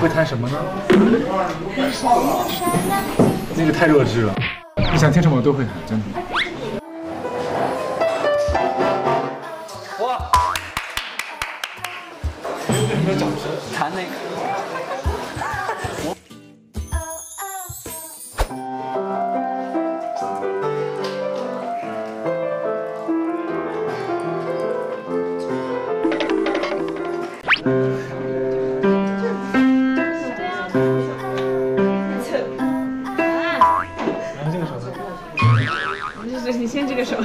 会弹什么呢？那个太弱智了。你想听什么，我都会弹，真的。哇！弹那个。你先这个手。